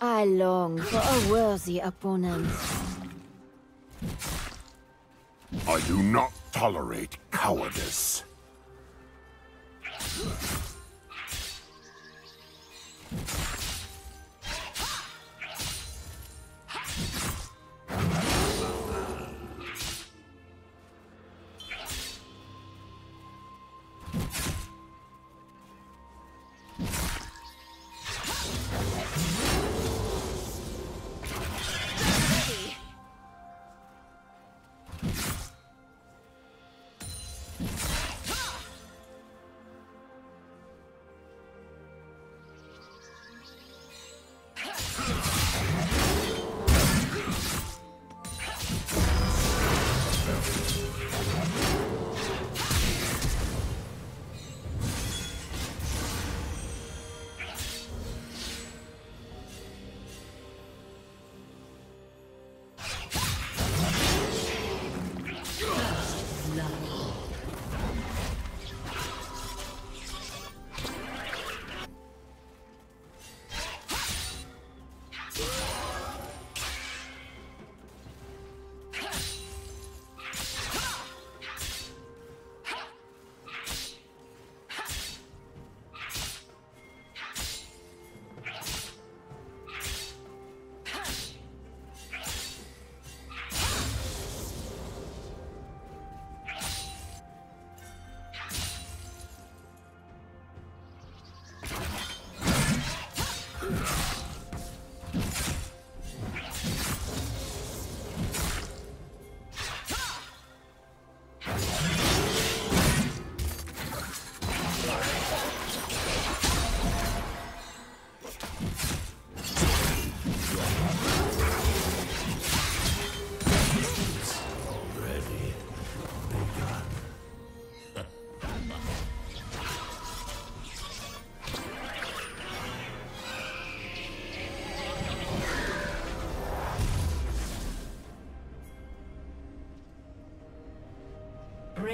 I long for a worthy opponent. I do not tolerate cowardice.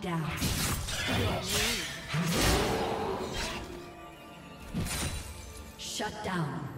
Down. Shut down.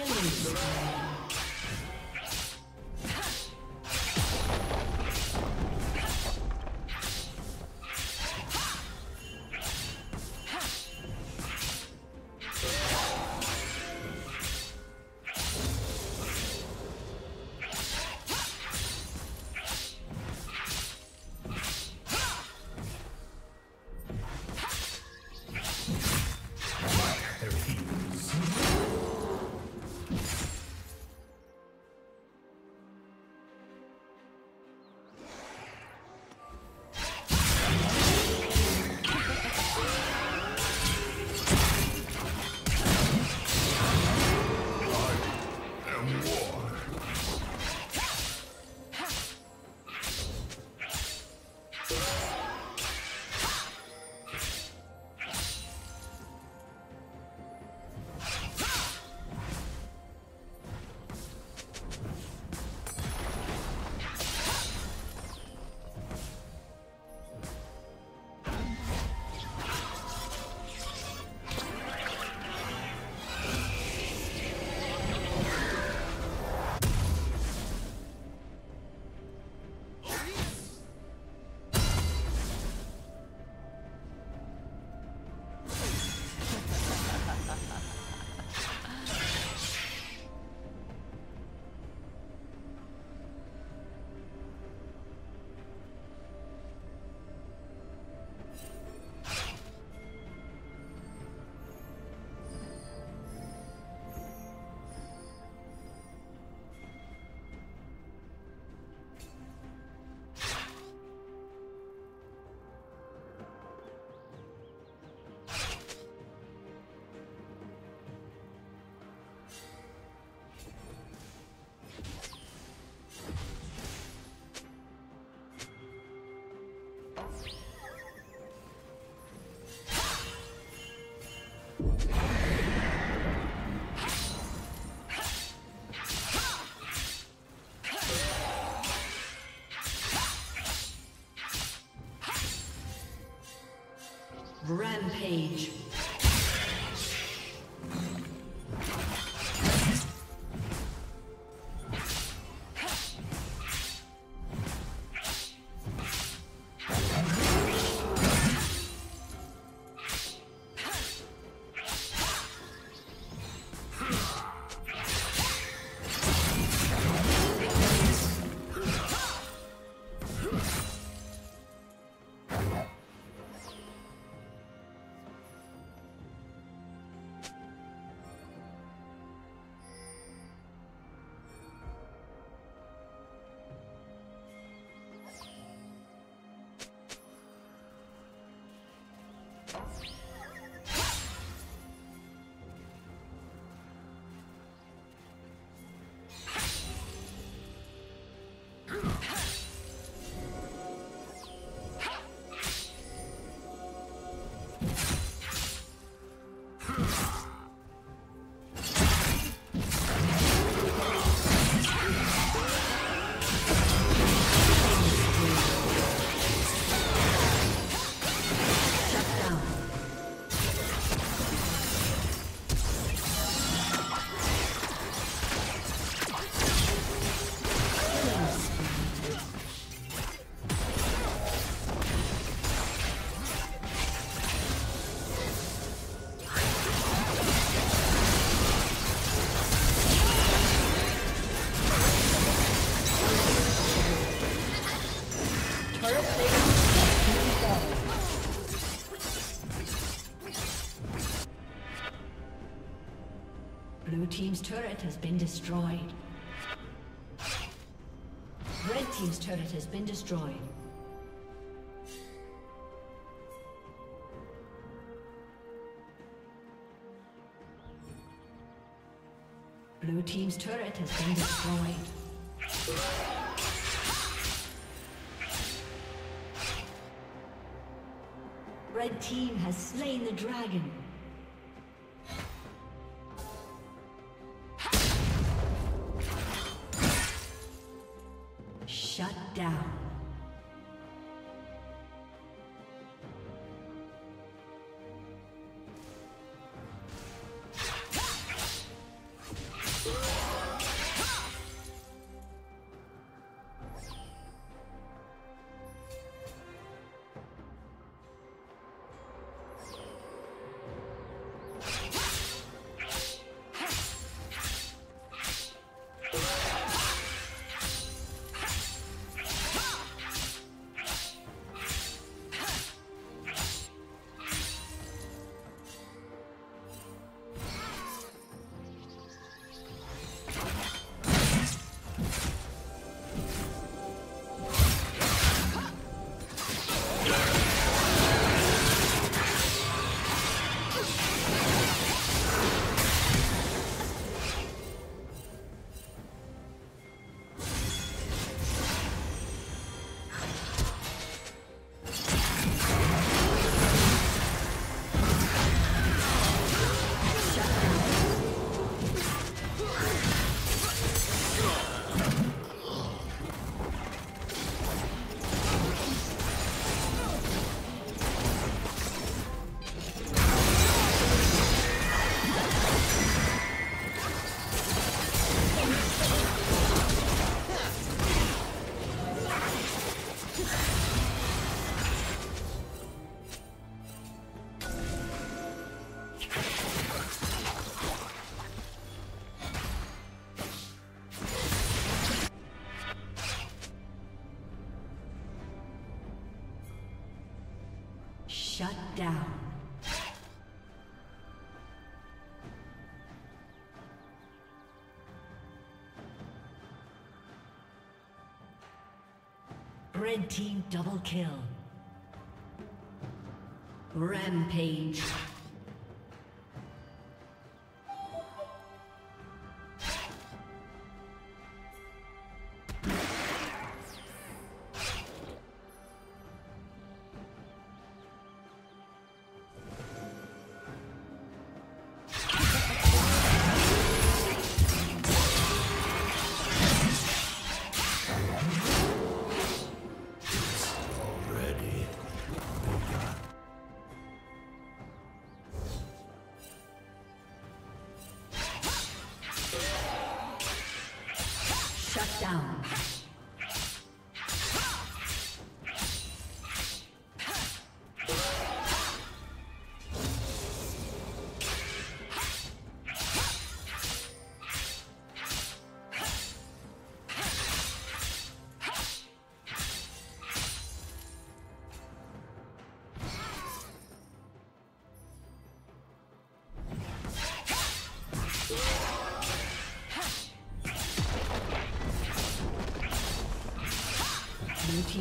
Killing spree. Rampage. Team's turret has been destroyed. Red team's turret has been destroyed. Blue team's turret has been destroyed. Red team has slain the dragon. Shut down. Red team double kill. Rampage.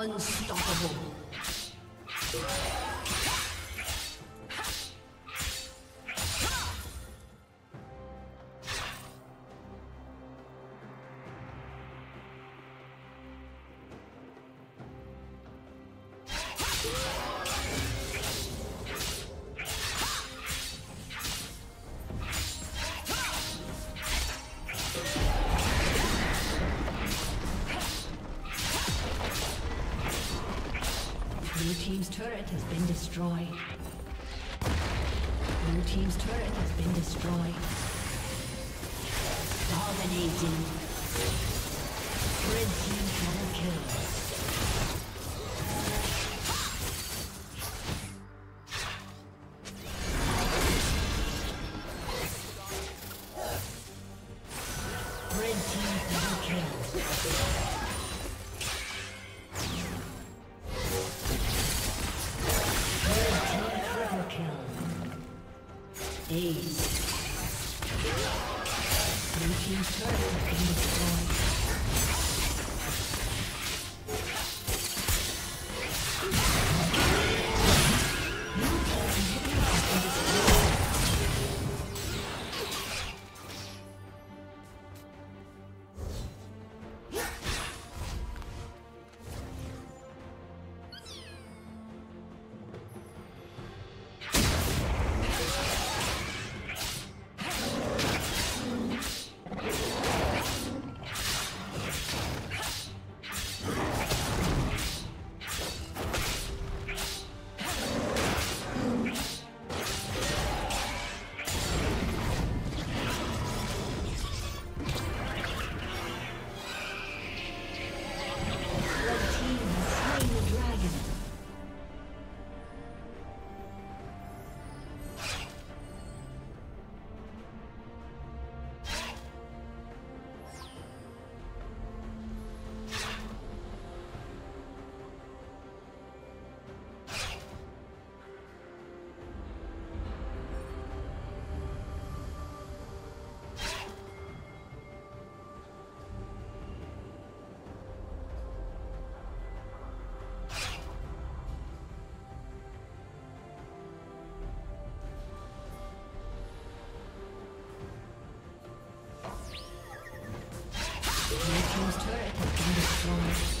Unstoppable. Dominating. destroyed.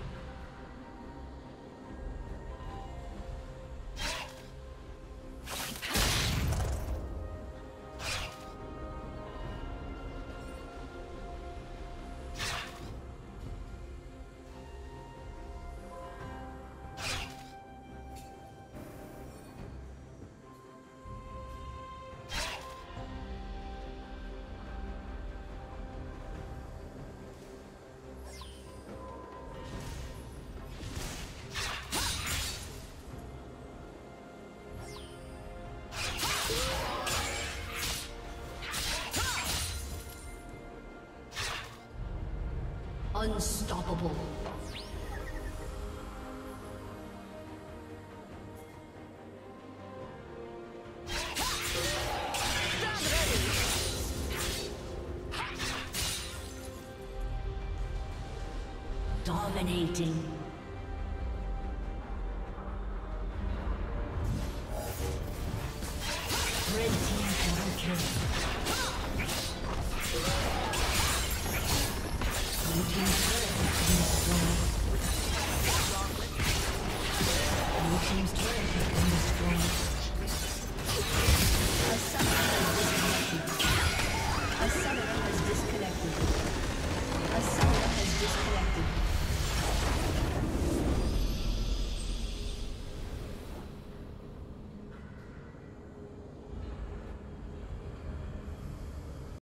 Unstoppable. Dominating. Red team double kill.